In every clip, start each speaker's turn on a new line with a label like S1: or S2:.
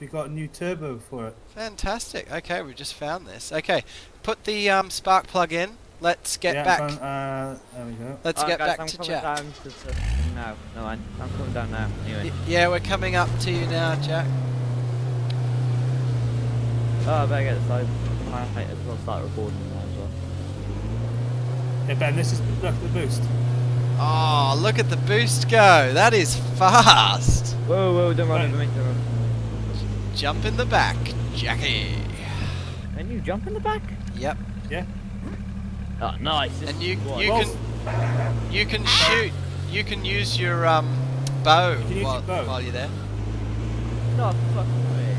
S1: We got a new turbo for it.
S2: Fantastic. Okay, we've just found this. Okay, put the um, spark plug in. Let's get
S1: yeah,
S2: back.
S1: from, uh, there we go.
S2: Let's
S3: Alright,
S2: get
S3: guys,
S2: back
S3: I'm
S2: to Jack.
S3: down to the now. No, I'm, I'm coming down now. Anyway.
S2: Y- yeah, we're coming up to you now, Jack.
S3: Oh, I better get the side. I might as well start recording now as well.
S1: Yeah, Ben, this is look the boost.
S2: Oh, look at the boost go. That is fast.
S3: Whoa, whoa, don't run
S1: Right.
S3: over me, don't run.
S2: Jump in the back, Jackie.
S3: Can you jump in the back?
S2: Yep.
S1: Yeah.
S3: Oh, nice.
S2: And you you
S1: Well-
S2: can you can ah! shoot. You can use your um bow,
S1: can use your
S2: while,
S1: bow.
S2: while you're there.
S3: No fucking way.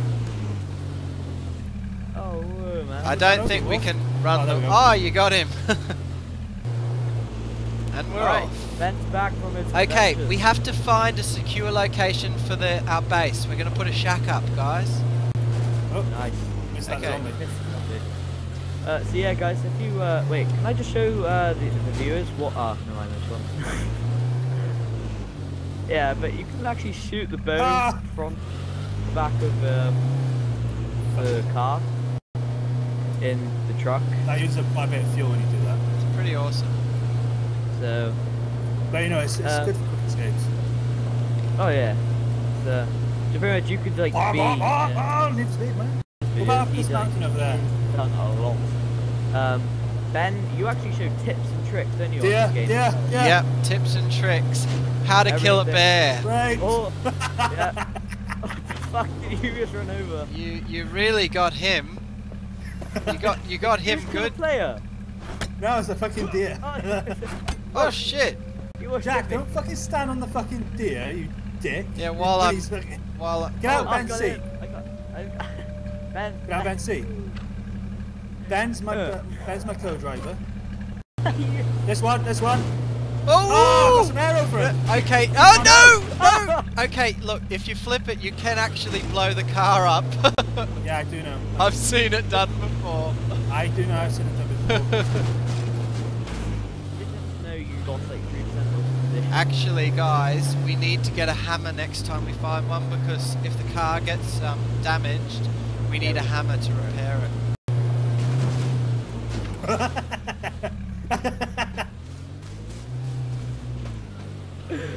S3: Oh, man.
S2: I don't think we
S1: Wolf?
S2: can
S1: Oh,
S2: run
S1: there
S2: the.
S1: we.
S2: Oh, you got him. and we're
S3: Alright,
S2: off.
S3: Ben's back from his
S2: Okay,
S3: adventures.
S2: we have to find a secure location for the our base. We're gonna put a shack up, guys.
S1: Oh,
S3: Nice.
S1: missed that
S2: Okay.
S1: zombie.
S3: Uh, so yeah, guys, if you uh, wait, can I just show uh, the, the viewers what? Ah, no, I this one. yeah, but you can actually shoot the bow
S1: Ah!
S3: from the back of um, the car in the truck.
S1: That uses up quite a bit of fuel when you do that.
S2: It's pretty awesome.
S3: So,
S1: But you know, it's, it's
S3: Uh,
S1: good for quick escapes.
S3: oh yeah, so, so pretty much you could like
S1: Oh,
S3: be.
S1: oh,
S3: uh,
S1: oh, oh, need speed, man. What about this mountain over there?
S3: done a lot. Um, Ben, you actually show tips and tricks, don't you?
S1: Yeah, yeah, yeah.
S2: Yep, tips and tricks. How to kill a bear.
S1: Right.
S3: Oh, yeah. what the fuck did you just run over?
S2: You you really got him. You got you got him
S3: Who's the
S2: good.
S3: player.
S1: No, it's a fucking deer.
S3: Oh,
S2: Oh shit!
S3: You were
S1: Jack, don't fucking stand on the fucking deer, you dick.
S2: Yeah, while I'm-
S1: he's fucking-
S2: While
S1: Get out,
S2: oh,
S3: I
S1: Ben
S3: got
S1: C.
S3: it. I got. I, ben.
S1: Can I have Ben C? Ben's my
S3: Uh.
S1: Ben's my co-driver. This one, this one. Oh,
S2: oh!
S1: got some air over it.
S2: Okay. Oh no! No! Okay, look. If you flip it, you can actually blow the car up.
S1: Yeah, I do know.
S2: I've seen it done before.
S1: I do know. I've seen it done before.
S3: Didn't know you lost like three percent of the position.
S2: Actually, guys, we need to get a hammer next time we find one because if the car gets um, damaged, we need a hammer to repair it.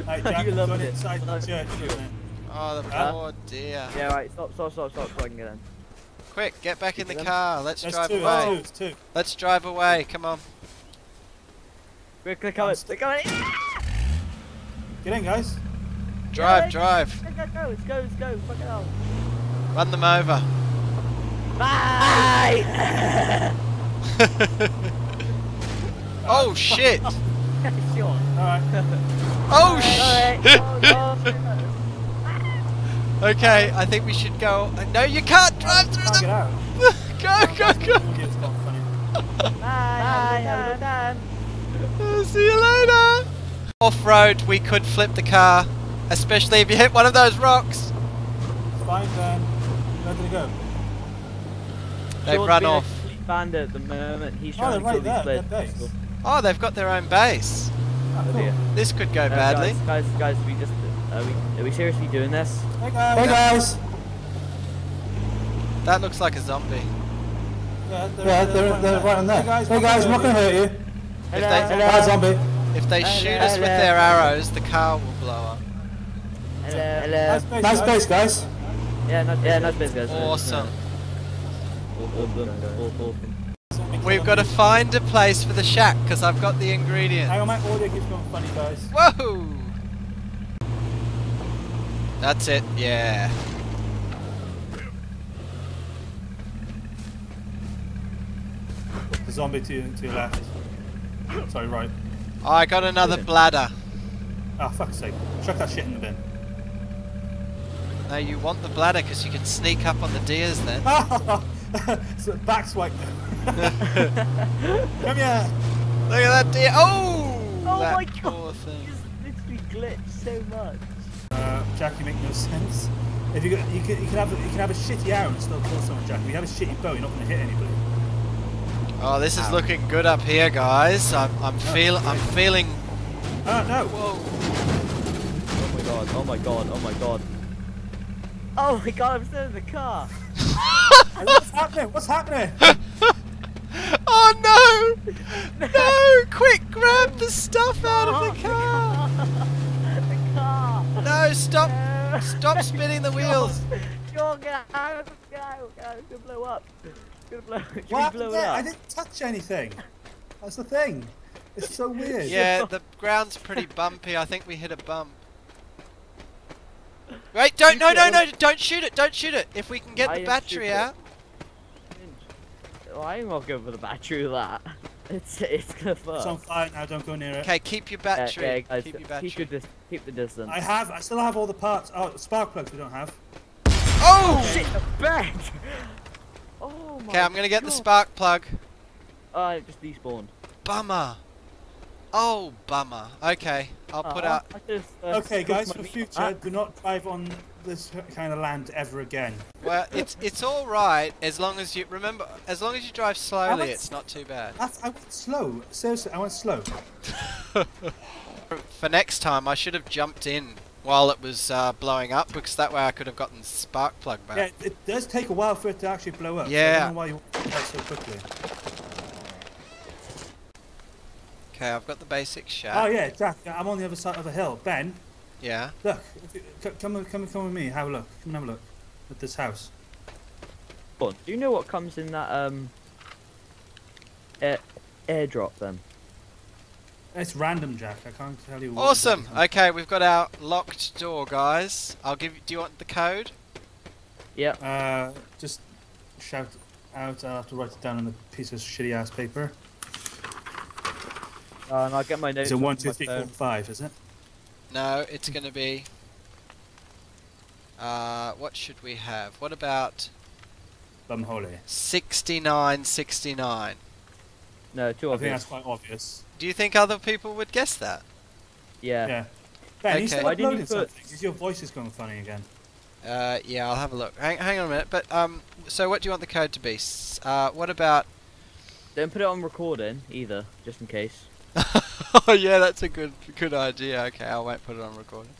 S1: Right, Jack,
S3: You
S1: it's
S3: it.
S1: inside the
S3: Loved
S1: church,
S3: it.
S1: isn't it?
S2: Oh, the
S1: Huh?
S2: poor dear.
S3: Yeah, right. Stop, stop, stop, stop, so I can get in.
S2: Quick, get back in the car. Let's
S1: There's
S2: drive
S1: two,
S2: away.
S1: there's two, there's two.
S2: Let's drive away. Come on.
S3: Quick, click on it. Click on it.
S1: Get in, guys.
S2: Drive,
S3: Yeah,
S2: drive.
S3: Go, go, go. Let's go, let's go. Fucking hell.
S2: Run them over.
S3: Bye.
S2: oh shit!
S3: sure.
S1: All right.
S2: Oh shit!
S3: Oh,
S2: okay, I think we should go. No, you can't drive through
S1: Can't get
S2: them.
S1: out.
S2: go, go, go.
S1: Audio's not funny.
S3: Bye. Have a good time.
S2: Uh, See you later. Off road, we could flip the car, especially if you hit one of those rocks.
S1: It's fine, then. Where did it go?
S2: They've
S3: Sean's
S2: run
S3: being a
S2: off.
S3: bandit at the moment. He's
S1: Oh,
S3: trying
S1: they're
S3: to
S1: right
S3: kill
S1: there,
S3: these
S1: their base.
S2: Oh, they've got their own base.
S1: Oh,
S3: Oh,
S1: cool.
S2: This could go
S3: Uh,
S2: badly.
S3: Guys, guys, guys, we just are we are we seriously doing this?
S1: Hey guys. Hey guys.
S2: That looks like a zombie.
S1: Yeah, they're, they're, they're right on there. Hey guys, hey guys I'm not gonna hurt you.
S2: If they
S1: Hi, zombie.
S2: If they
S3: Hello,
S2: shoot us with their arrows, the car will blow up.
S3: Hello, hello.
S1: Nice base, nice base, guys.
S3: Yeah, nice, yeah, nice base, guys.
S2: Awesome.
S3: Awesome. Awesome.
S2: We've got to find a place for the shack because I've got the ingredients.
S1: Hang on, my audio keeps going funny, guys.
S2: Whoa! That's it, yeah.
S1: The zombie to, to your left. Sorry, right.
S2: I got another bladder.
S1: Ah, fuck's sake. Chuck that shit in the bin.
S2: No, you want the bladder because you can sneak up on the deers then.
S1: so back swipe. Come here.
S2: Look at that deer. Oh!
S3: Oh
S2: that
S3: my
S2: poor
S3: god!
S2: thing.
S3: You just literally glitched so much.
S1: Uh, Jack, you make no sense. If you, got, you, can, you can have a, you can have a shitty arrow and still kill someone, Jack. If you have a shitty bow, you're not going to hit anybody.
S2: Oh, this is looking good up here, guys. I'm, I'm feel, I'm feeling.
S1: Oh no!
S2: Whoa!
S3: Oh my god! Oh my god! Oh my god! Oh my god, I'm still in the car.
S1: Hey, What's happening? What's happening?
S2: Oh no! No! Quick, grab the stuff out of the car!
S3: the car.
S2: No, stop!
S3: No.
S2: Stop spinning the wheels!
S3: Sean, get out! Get out! Get out! It's gonna blow up. It's gonna blow.
S1: What
S3: we
S1: happened
S3: blow it
S1: there? I didn't touch anything. That's the thing. It's so weird.
S2: Yeah, the ground's pretty bumpy. I think we hit a bump. Wait, don't, no, no, no, don't shoot it, don't shoot it. If we can get
S3: I
S2: the battery out.
S3: Oh, I'm not going for the battery of that. It's it's gonna
S1: It's on
S3: fuck.
S1: fire now. Don't go near it.
S2: Okay, keep your
S3: Yeah,
S2: battery.
S3: yeah, guys,
S2: keep your
S3: keep, your dis- keep the distance.
S1: I have. I still have all the parts. Oh, spark plugs we don't have.
S2: Oh!
S3: Shit, the bed! My
S2: Okay, I'm gonna get the spark plug.
S3: Oh, it just despawned.
S2: Bummer. Oh, bummer. Okay, I'll put
S3: Oh,
S2: out.
S3: Just, uh,
S1: Okay, guys. For
S3: meat-
S1: future,
S3: Ah,
S1: do not drive on this kind of land ever again.
S2: Well, it's it's all right as long as you remember. As long as you drive slowly,
S1: went-
S2: it's not too bad.
S1: That's, I went slow. Seriously, I went slow.
S2: For next time, I should have jumped in while it was uh, blowing up because that way I could have gotten the spark plug back.
S1: Yeah, it does take a while for it to actually blow up. so I
S2: Yeah.
S1: don't know why you went so quickly.
S2: Okay, I've got the basic
S1: Oh
S2: shot.
S1: yeah, Jack. I'm on the other side of the hill. Ben,
S2: yeah.
S1: look. you- c- Come, come, come with me. Have a look. Come and have a look at this house.
S3: hold on, Do you know what comes in that um air, airdrop then?
S1: It's random, Jack. I can't tell you. what
S2: Awesome. Okay, we've got our locked door, guys. I'll give. you Do you want the code?
S3: Yeah.
S1: Uh, just shout out. I'll have to write it down on a piece of shitty ass paper.
S3: Uh, and I'll get my notes.
S1: Is it
S3: off
S1: one,
S3: my
S1: two, three, four,
S3: phone.
S1: five? Is it?
S2: No, it's gonna be. Uh, what should we have? What about
S1: Bumhole.
S2: sixty-nine, sixty-nine?
S3: No, too
S1: I think that's
S3: obvious.
S1: quite obvious.
S2: Do you think other people would guess that?
S3: Yeah.
S1: Yeah. Ben,
S2: Okay.
S1: you still
S3: Why didn't you
S1: uploading
S3: put-
S1: something? Because your voice is going funny again.
S2: Uh, yeah, I'll have a look. Hang, hang on a minute. But um, so what do you want the code to be? S- Uh, what about?
S3: Don't put it on recording either, just in case.
S2: oh yeah, that's a good good idea. Okay, I won't put it on recording.